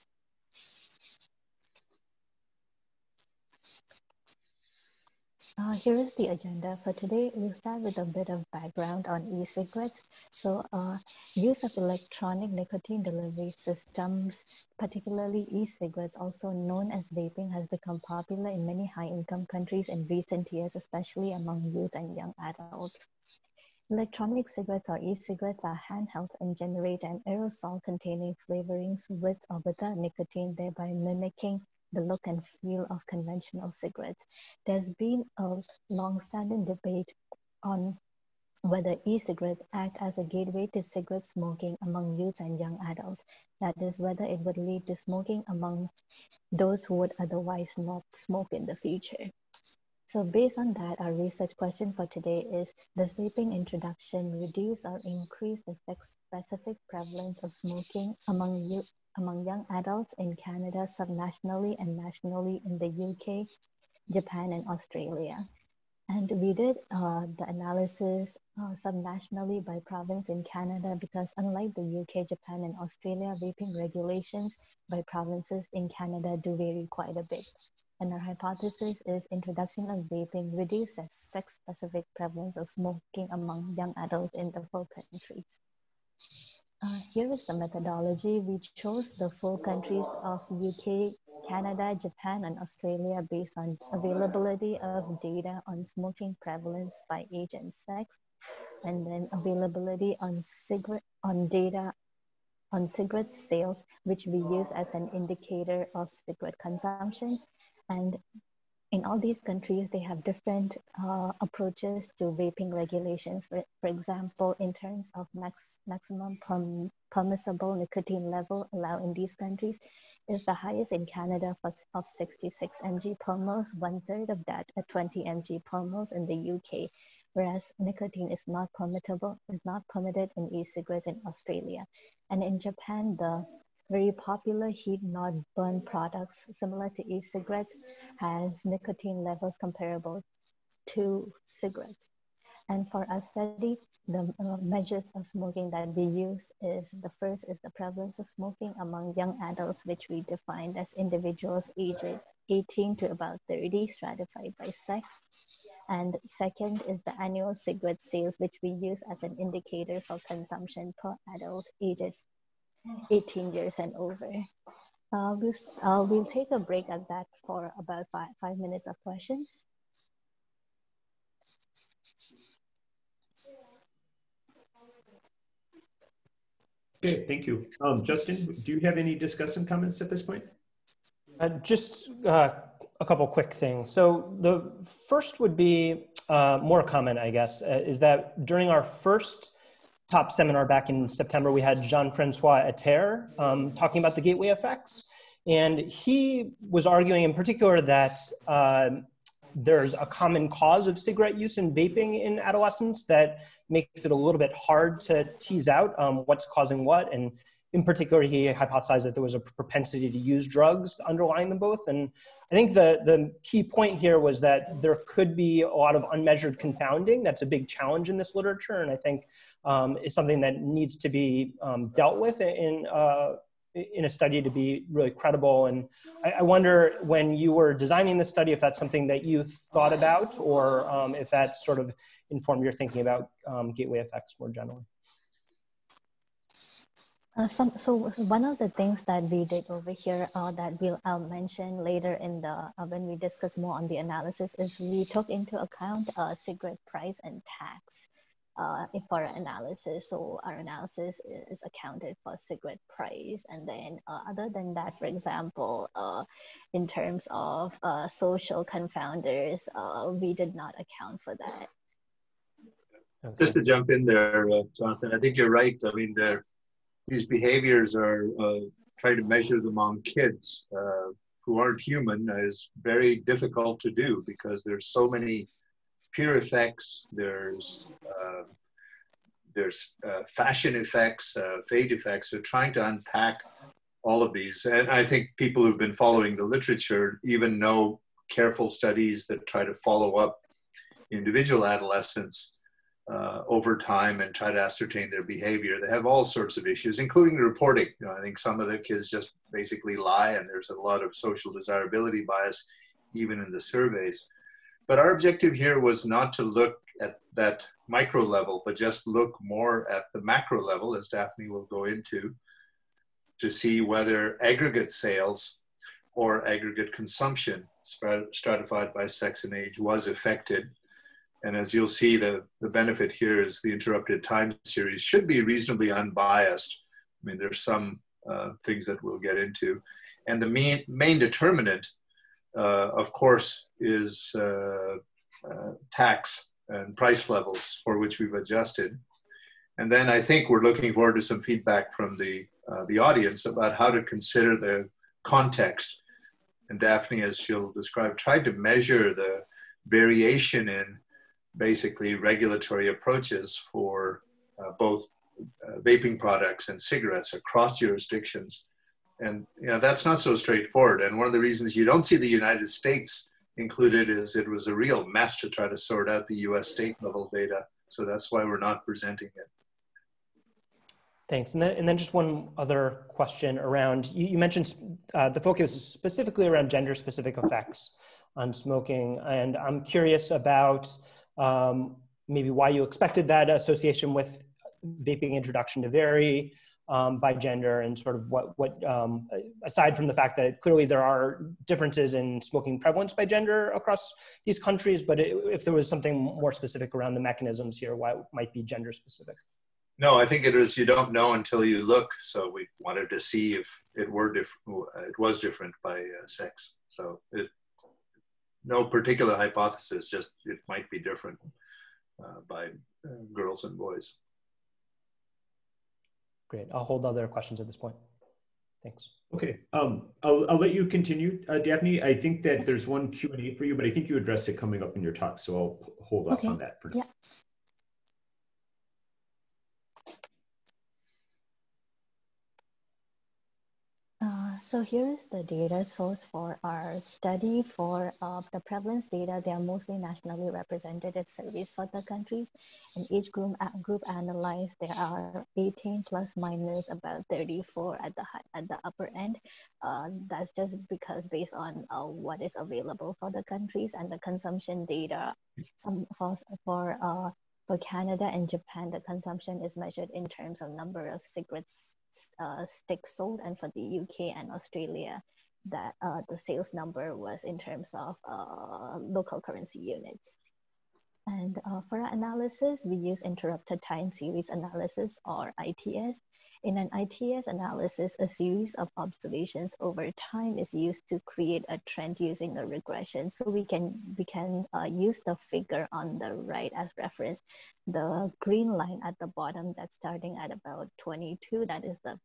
Speaker 5: Uh, here is the agenda for today. We'll start with a bit of background on e-cigarettes. So uh, use of electronic nicotine delivery systems, particularly e-cigarettes, also known as vaping, has become popular in many high-income countries in recent years, especially among youth and young adults. Electronic cigarettes or e-cigarettes are handheld and generate an aerosol containing flavorings with or without nicotine, thereby mimicking the look and feel of conventional cigarettes. There's been a long-standing debate on whether e-cigarettes act as a gateway to cigarette smoking among youth and young adults. That is, whether it would lead to smoking among those who would otherwise not smoke in the future. So based on that, our research question for today is, does vaping introduction reduce or increase the sex-specific prevalence of smoking among youth, among young adults in Canada, subnationally and nationally in the UK, Japan, and Australia. And we did uh, the analysis uh, subnationally by province in Canada because unlike the UK, Japan, and Australia, vaping regulations by provinces in Canada do vary quite a bit. And our hypothesis is introduction of vaping reduces sex-specific prevalence of smoking among young adults in the four countries. Uh, here is the methodology. We chose the four countries of UK, Canada, Japan, and Australia based on availability of data on smoking prevalence by age and sex, and then availability on cigarette on data on cigarette sales, which we use as an indicator of cigarette consumption. And in all these countries, they have different uh, approaches to vaping regulations. For, for example, in terms of max, maximum perm, permissible nicotine level allowed in these countries is the highest in Canada for, of 66 mg per mils, one third of that at 20 mg per mils in the UK whereas nicotine is not permittable, is not permitted in e-cigarettes in Australia. And in Japan, the very popular heat not burn products similar to e-cigarettes has nicotine levels comparable to cigarettes. And for our study, the uh, measures of smoking that we used is the first is the prevalence of smoking among young adults, which we defined as individuals aged 18 to about 30, stratified by sex. And second is the annual cigarette sales, which we use as an indicator for consumption per adult aged 18 years and over. Uh, we'll, uh, we'll take a break at that for about five, five minutes of questions.
Speaker 2: Okay, thank you. Um, Justin, do you have any discussion comments at this point?
Speaker 7: Uh, just uh, a couple quick things. So the first would be uh, more comment, I guess, uh, is that during our first TOPS seminar back in September, we had Jean-Francois Etter um, talking about the gateway effects. And he was arguing in particular that uh, there's a common cause of cigarette use and vaping in adolescence that makes it a little bit hard to tease out um, what's causing what. And in particular, he hypothesized that there was a propensity to use drugs underlying them both. And I think the, the key point here was that there could be a lot of unmeasured confounding. That's a big challenge in this literature, and I think um, is something that needs to be um, dealt with in, uh, in a study to be really credible. And I, I, wonder when you were designing the study if that's something that you thought about or um, if that sort of informed your thinking about um, gateway effects more generally.
Speaker 5: Uh, some, so one of the things that we did over here uh, that we'll I'll mention later in the uh, when we discuss more on the analysis is we took into account uh, cigarette price and tax uh, for our analysis. So our analysis is accounted for cigarette price, and then uh, other than that, for example, uh, in terms of uh, social confounders, uh, we did not account for that.
Speaker 6: Okay. Just to jump in there, uh, Jonathan, I think you're right. I mean, there these behaviors are uh, trying to measure them on kids uh, who aren't human is very difficult to do because there's so many peer effects. There's uh, there's uh, fashion effects uh, fade effects. So trying to unpack all of these. And i think people who've been following the literature even know careful studies that try to follow up individual adolescents uh, over time and try to ascertain their behavior. They have all sorts of issues, including the reporting. You know, I think some of the kids just basically lie, and there's a lot of social desirability bias even in the surveys. But our objective here was not to look at that micro level, but just look more at the macro level, as Daphne will go into, to see whether aggregate sales or aggregate consumption stratified by sex and age was affected and as you'll see, the, the benefit here is the interrupted time series should be reasonably unbiased. I mean, there's some uh, things that we'll get into. And the main, main determinant, uh, of course, is uh, uh tax and price levels for which we've adjusted. And then I think we're looking forward to some feedback from the, uh, the audience about how to consider the context. And Daphne, as she'll describe, tried to measure the variation in basically regulatory approaches for uh, both uh, vaping products and cigarettes across jurisdictions. And you know, that's not so straightforward. And one of the reasons you don't see the United States included is it was a real mess to try to sort out the US state level data. So that's why we're not presenting it.
Speaker 7: Thanks. And then, and then just one other question around, you, you mentioned uh, the focus is specifically around gender specific effects on smoking. And I'm curious about um, maybe why you expected that association with vaping introduction to vary, um, by gender and sort of what, what um, aside from the fact that clearly there are differences in smoking prevalence by gender across these countries, but it, if there was something more specific around the mechanisms here, why it might be gender specific?
Speaker 6: No, I think it is. You don't know until you look. So we wanted to see if it were different. It was different by uh, sex. So it, no particular hypothesis. Just it might be different uh, by uh, girls and boys.
Speaker 7: Great. I'll hold other questions at this point. Thanks.
Speaker 2: Okay, um, I'll, I'll let you continue, uh, Daphne. I think that there's one Q&A for you, but I think you addressed it coming up in your talk, so I'll hold off
Speaker 5: okay.
Speaker 2: on that for
Speaker 5: now.
Speaker 2: Yeah.
Speaker 5: So here is the data source for our study for uh, the prevalence data. They are mostly nationally representative surveys for the countries. And each group, uh, group analyzed, there are 18 plus minus about 34 at the, at the upper end. Uh, that's just because based on uh, what is available for the countries and the consumption data some, for, for, uh, for Canada and Japan, the consumption is measured in terms of number of cigarettes uh, sticks sold, and for the UK and Australia, that uh, the sales number was in terms of uh, local currency units. And uh, for our analysis, we use interrupted time series analysis or ITS. In an ITS analysis, a series of observations over time is used to create a trend using a regression. So we can, we can uh, use the figure on the right as reference. The green line at the bottom that's starting at about 22, that is the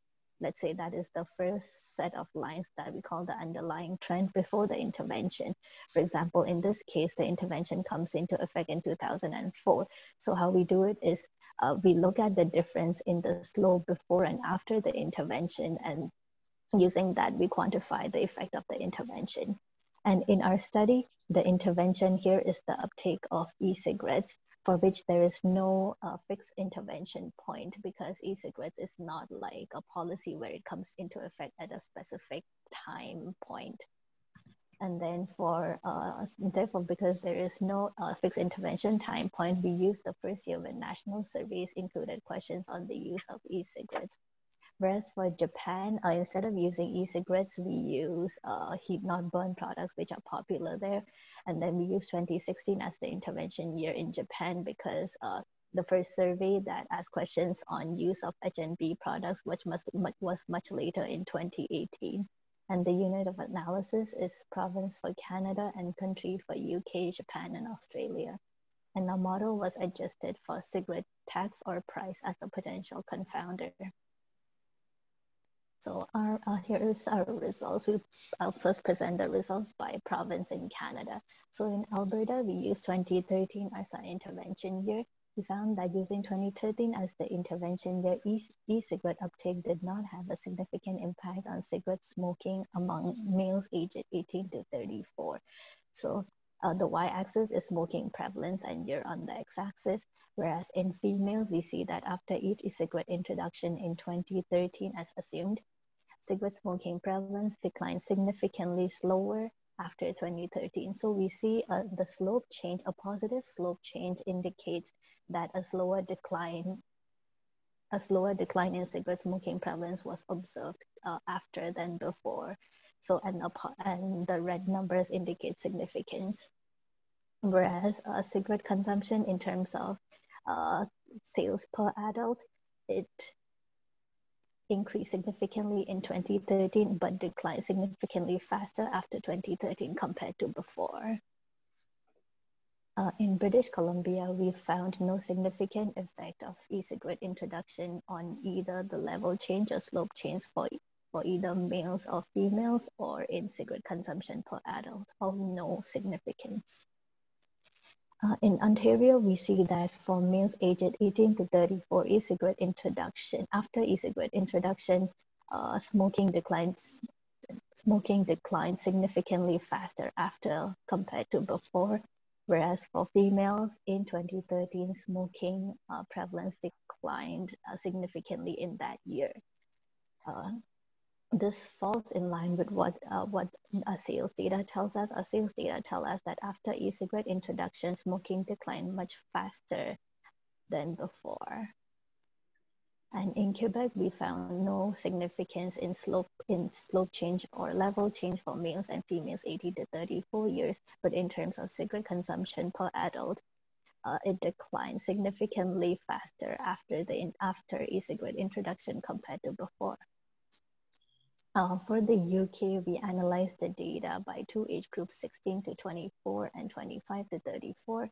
Speaker 5: let's say that is the first set of lines that we call the underlying trend before the intervention. For example, in this case, the intervention comes into effect in 2004. So how we do it is uh, we look at the difference in the slope before and after the intervention and using that we quantify the effect of the intervention. And in our study, the intervention here is the uptake of e-cigarettes for which there is no uh, fixed intervention point because e-cigarettes is not like a policy where it comes into effect at a specific time point. And then for, uh, therefore, because there is no uh, fixed intervention time point, we use the first year when national surveys included questions on the use of e-cigarettes. Whereas for Japan, uh, instead of using e-cigarettes, we use uh, heat not burn products, which are popular there. And then we use 2016 as the intervention year in Japan because uh, the first survey that asked questions on use of HNB products, which must, much, was much later in 2018. And the unit of analysis is province for Canada and country for UK, Japan, and Australia. And the model was adjusted for cigarette tax or price as a potential confounder. So our, uh, here is our results. We, I'll first present the results by province in Canada. So in Alberta, we used 2013 as our intervention year. We found that using 2013 as the intervention year, e-cigarette uptake did not have a significant impact on cigarette smoking among males aged 18 to 34. So uh, the y-axis is smoking prevalence and year on the x-axis, whereas in females, we see that after each e-cigarette introduction in 2013 as assumed, cigarette smoking prevalence declined significantly slower after 2013. So we see uh, the slope change, a positive slope change indicates that a slower decline, a slower decline in cigarette smoking prevalence was observed uh, after than before. So and, and the red numbers indicate significance. Whereas uh, cigarette consumption in terms of uh, sales per adult, it increased significantly in 2013, but declined significantly faster after 2013 compared to before. Uh, in British Columbia, we found no significant effect of e-cigarette introduction on either the level change or slope change for, for either males or females or in cigarette consumption per adult of no significance. Uh, in Ontario, we see that for males aged 18 to 34, e-cigarette introduction, after e-cigarette introduction, uh, smoking declines smoking declined significantly faster after compared to before, whereas for females in 2013, smoking uh, prevalence declined uh, significantly in that year. Uh, this falls in line with what uh, what our sales data tells us. Our sales data tell us that after e-cigarette introduction, smoking declined much faster than before. And in Quebec, we found no significance in slope in slope change or level change for males and females 18 to 34 years, but in terms of cigarette consumption per adult, uh, it declined significantly faster after the after e-cigarette introduction compared to before. Uh, for the UK, we analyzed the data by two age groups, 16 to 24 and 25 to 34,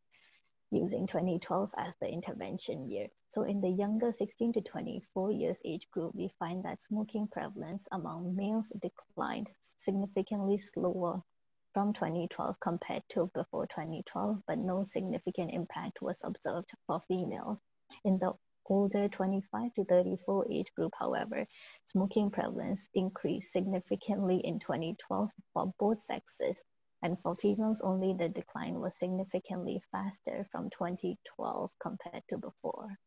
Speaker 5: using 2012 as the intervention year. So in the younger 16 to 24 years age group, we find that smoking prevalence among males declined significantly slower from 2012 compared to before 2012, but no significant impact was observed for females. In the older 25 to 34 age group, however, smoking prevalence increased significantly in 2012 for both sexes, and for females only, the decline was significantly faster from 2012 compared to before.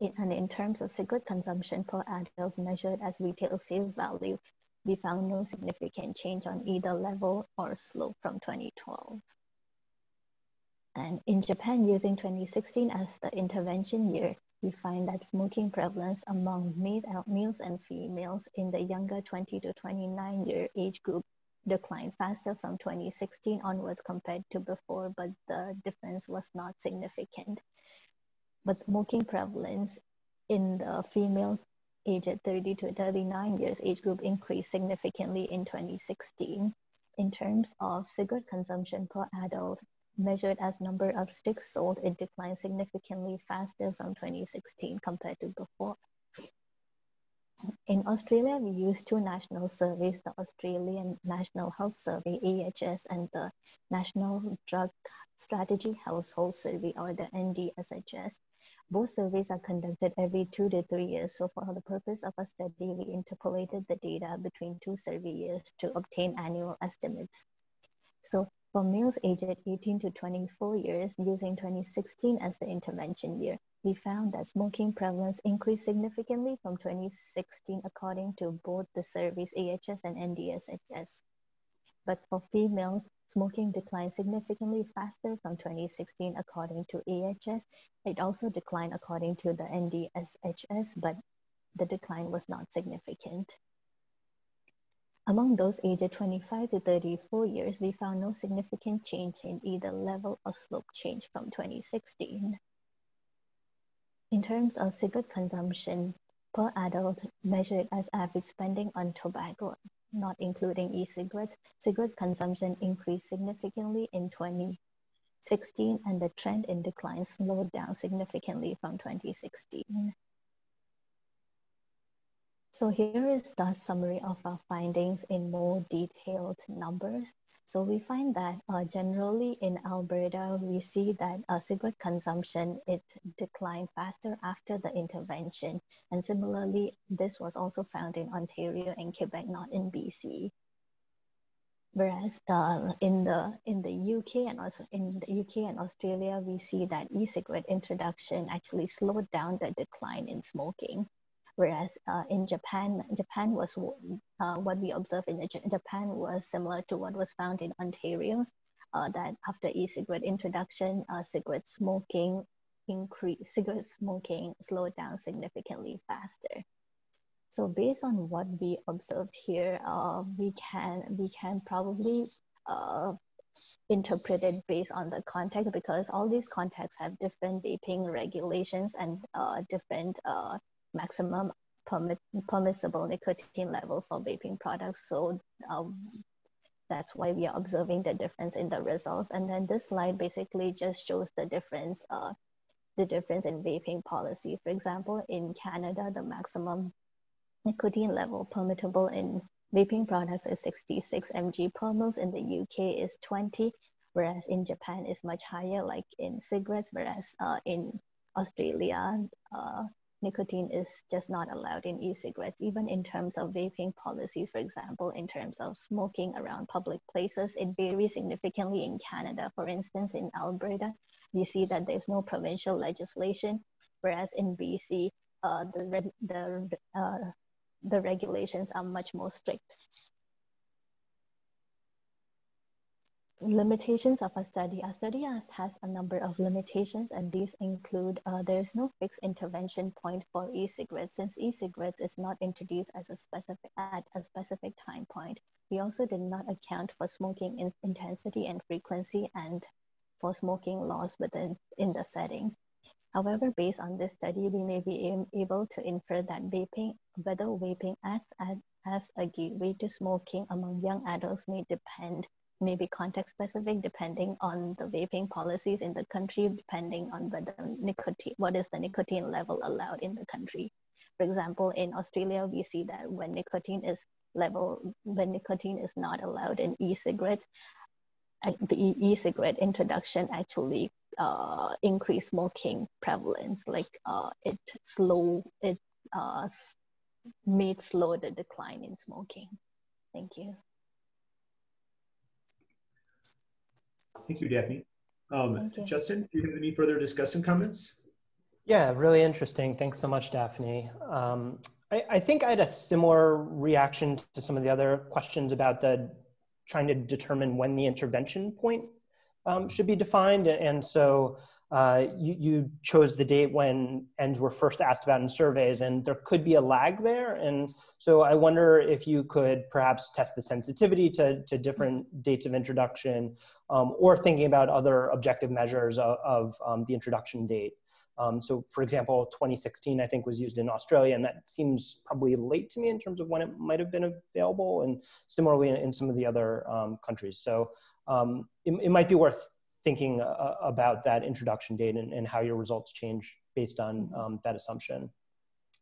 Speaker 5: In, and in terms of cigarette consumption per adult measured as retail sales value, we found no significant change on either level or slope from 2012. And in Japan, using 2016 as the intervention year, we find that smoking prevalence among uh, males and females in the younger 20 to 29 year age group declined faster from 2016 onwards compared to before, but the difference was not significant. But smoking prevalence in the female aged 30 to 39 years age group increased significantly in 2016. In terms of cigarette consumption per adult, measured as number of sticks sold, it declined significantly faster from 2016 compared to before. In Australia, we use two national surveys, the Australian National Health Survey, AHS, and the National Drug Strategy Household Survey, or the NDSHS. Both surveys are conducted every two to three years. So for the purpose of a study, we interpolated the data between two survey years to obtain annual estimates. So for males aged 18 to 24 years, using 2016 as the intervention year, we found that smoking prevalence increased significantly from 2016 according to both the surveys AHS and NDSHS. But for females, smoking declined significantly faster from 2016 according to AHS. It also declined according to the NDSHS, but the decline was not significant. Among those aged 25 to 34 years, we found no significant change in either level or slope change from 2016. In terms of cigarette consumption per adult measured as average spending on tobacco not including e-cigarettes, cigarette consumption increased significantly in 2016 and the trend in decline slowed down significantly from 2016. So here is the summary of our findings in more detailed numbers. So we find that uh, generally in Alberta, we see that uh, cigarette consumption, it declined faster after the intervention. And similarly, this was also found in Ontario and Quebec, not in BC. Whereas uh, in the in the UK and also in the UK and Australia, we see that e-cigarette introduction actually slowed down the decline in smoking. Whereas uh, in Japan, Japan was uh, what we observed in Japan was similar to what was found in Ontario. Uh, that after e-cigarette introduction, uh, cigarette smoking increase, cigarette smoking slowed down significantly faster. So based on what we observed here, uh, we can we can probably uh, interpret it based on the context because all these contexts have different vaping regulations and different maximum permit, permissible nicotine level for vaping products. So um, that's why we are observing the difference in the results. And then this slide basically just shows the difference, uh, the difference in vaping policy. For example, in Canada, the maximum nicotine level permissible in vaping products is 66 mg per ml. In the UK is 20, whereas in Japan is much higher, like in cigarettes, whereas uh, in Australia, uh, nicotine is just not allowed in e-cigarettes, even in terms of vaping policies, for example, in terms of smoking around public places, it varies significantly in Canada. For instance, in Alberta, you see that there's no provincial legislation, whereas in BC, uh, the, the, uh, the regulations are much more strict. Limitations of a study. A study has, has a number of limitations, and these include uh, there is no fixed intervention point for e-cigarettes since e-cigarettes is not introduced as a specific at a specific time point. We also did not account for smoking in intensity and frequency and for smoking loss within in the setting. However, based on this study, we may be able to infer that vaping, whether vaping acts as, as a gateway to smoking among young adults may depend, may be context specific depending on the vaping policies in the country, depending on whether nicotine, what is the nicotine level allowed in the country. For example, in Australia, we see that when nicotine is level, when nicotine is not allowed in e-cigarettes, the e-cigarette introduction actually uh, increase smoking prevalence. Like uh, it slow it uh, made slow the decline in smoking. Thank you.
Speaker 2: Thank you, Daphne. Um, Thank you. Justin, do you have any further discussion comments?
Speaker 7: Yeah, really interesting. Thanks so much, Daphne. Um, I, I think I had a similar reaction to some of the other questions about the trying to determine when the intervention point um, should be defined. And so uh, you, you, chose the date when ENDS were first asked about in surveys, and there could be a lag there. And so I wonder if you could perhaps test the sensitivity to, to different dates of introduction, um, or thinking about other objective measures of, of um, the introduction date. Um, so for example, 2016, I think was used in Australia and that seems probably late to me in terms of when it might have been available and similarly in, in some of the other um, countries. So um, it, it, might be worth thinking uh, about that introduction date and, and, how your results change based on mm-hmm. um, that assumption.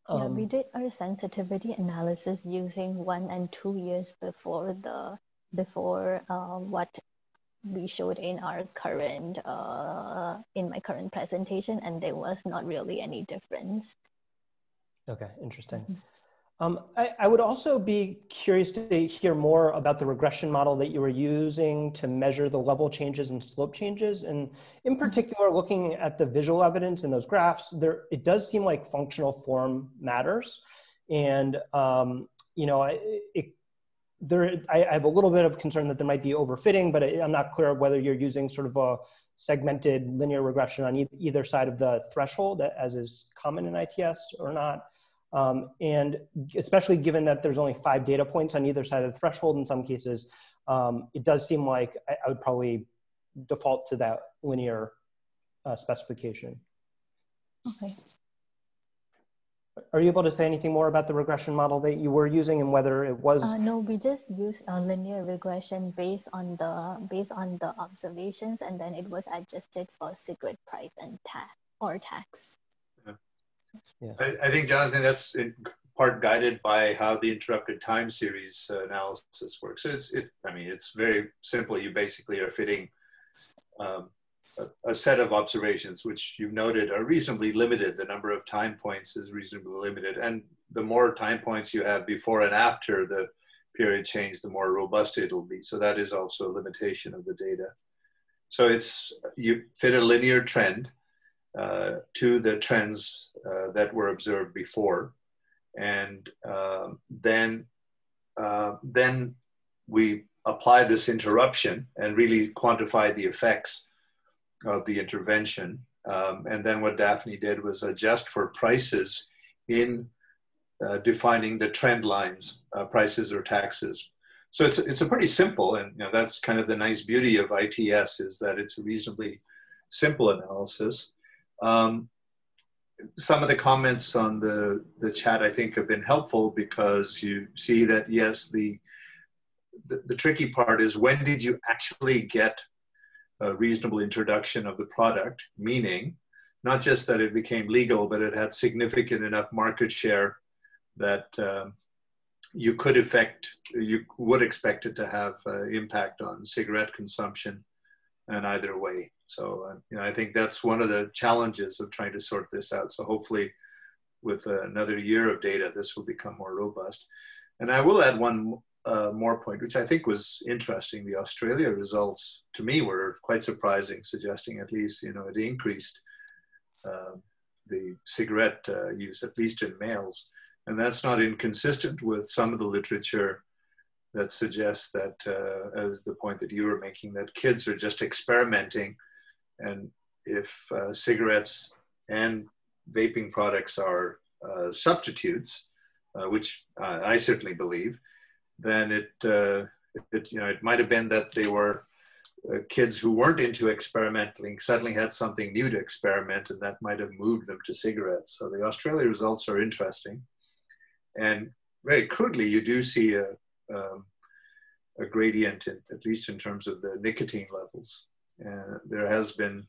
Speaker 5: yeah, we um, did our sensitivity analysis using one and two years before the before uh, what we showed in our current uh, in my current presentation and there was not really any difference
Speaker 7: okay interesting mm-hmm. Um, I, I, would also be curious to hear more about the regression model that you were using to measure the level changes and slope changes and in mm-hmm. particular looking at the visual evidence in those graphs there it does seem like functional form matters and um, you know it, there, I, I, have a little bit of concern that there might be overfitting, but I'm not clear whether you're using sort of a segmented linear regression on e either side of the threshold, as is common in ITS or not. Um, and especially given that there's only five data points on either side of the threshold in some cases, um, it does seem like I, I, would probably default to that linear uh, specification.
Speaker 5: Okay.
Speaker 7: Are you able to say anything more about the regression model that you were using and whether it was?
Speaker 5: Uh, no, we just used a linear regression based on the based on the observations, and then it was adjusted for cigarette price and tax or tax.
Speaker 6: Yeah. I, I, think Jonathan, that's in part guided by how the interrupted time series uh, analysis works. So it's it. I mean, it's very simple. You basically are fitting um, a, set of observations, which you've noted are reasonably limited. The number of time points is reasonably limited. And the more time points you have before and after the period change, the more robust it'll be. So that is also a limitation of the data. So it's, you fit a linear trend uh, to the trends uh, that were observed before. And um, then, uh, then we apply this interruption and really quantify the effects of the intervention. Um, and then what Daphne did was adjust for prices in uh, defining the trend lines, uh, prices or taxes. So it's, it's a pretty simple, and you know, that's kind of the nice beauty of ITS is that it's a reasonably simple analysis. Um, some of the comments on the, the chat I think have been helpful because you see that yes, the, the, the tricky part is when did you actually get a reasonable introduction of the product, meaning not just that it became legal, but it had significant enough market share that um, you could affect, you would expect it to have uh, impact on cigarette consumption and either way. So uh, you know, I think that's one of the challenges of trying to sort this out. So hopefully with uh, another year of data, this will become more robust. And I will add one uh, more point, which I think was interesting. The Australia results to me were quite surprising, suggesting at least you know it increased uh, the cigarette uh, use, at least in males, and that's not inconsistent with some of the literature that suggests that, uh, as the point that you were making, that kids are just experimenting. And if uh, cigarettes and vaping products are uh, substitutes, uh, which I certainly believe, then it, uh, it, you know, it might have been that they were uh, kids who weren't into experimenting suddenly had something new to experiment and that might have moved them to cigarettes. So the Australia results are interesting. And very crudely, you do see a, um, a gradient, in, at least in terms of the nicotine levels. And there has been,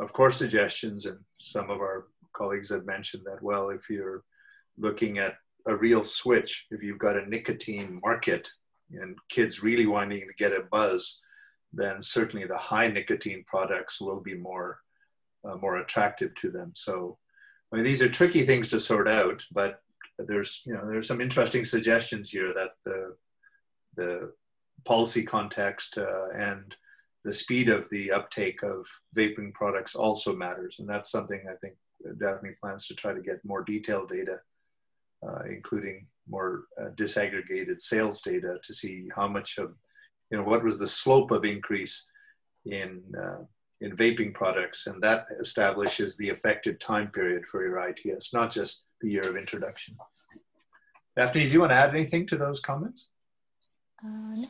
Speaker 6: of course, suggestions, and some of our colleagues have mentioned that, well, if you're looking at a real switch, if you've got a nicotine market and kids really wanting to get a buzz, then certainly the high nicotine products will be more, uh, more attractive to them. So, I mean, these are tricky things to sort out, but there's, you know, there's some interesting suggestions here that the, the policy context uh, and the speed of the uptake of vaping products also matters. And that's something I think Daphne plans to try to get more detailed data, uh, including more uh, disaggregated sales data to see how much of, you know, what was the slope of increase in, uh, in vaping products. And that establishes the effective time period for your ITS, not just the year of introduction. Daphne, do you want to add anything to those comments?
Speaker 5: Uh, no.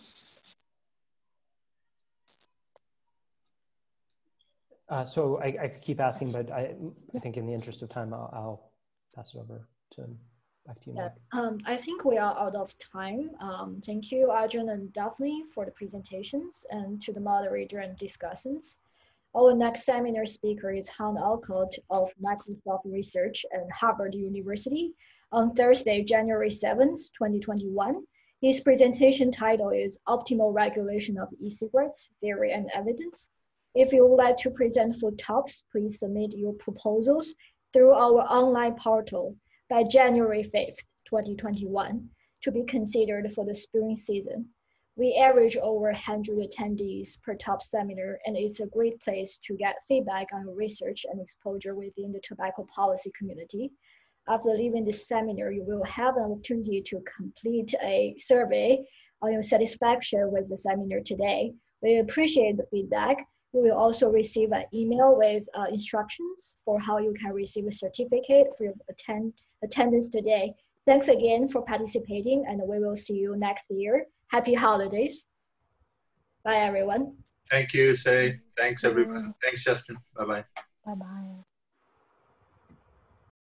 Speaker 7: Uh, so I, I, could keep asking, but I, I think in the interest of time, I'll, I'll pass it over to back to you.
Speaker 1: Yeah, um, I think we are out of time. Um, thank you, Arjun and Daphne, for the presentations and to the moderator and discussants. Our next seminar speaker is Hunt Allcott of Microsoft Research and Harvard University on Thursday, January 7th, 2021. His presentation title is Optimal Regulation of E-Cigarettes, Theory and Evidence. If you would like to present for TOPS, please submit your proposals through our online portal by January 5th, 2021 to be considered for the spring season. We average over 100 attendees per TOPS seminar, and it's a great place to get feedback on your research and exposure within the tobacco policy community. After leaving this seminar, you will have an opportunity to complete a survey on your satisfaction with the seminar today. We appreciate the feedback you will also receive an email with uh, instructions for how you can receive a certificate for your attend attendance today. Thanks again for participating and we will see you next year. Happy holidays. Bye everyone.
Speaker 6: Thank you, Ce. Thanks everyone. Thanks, Justin. Bye-bye.
Speaker 5: Bye-bye.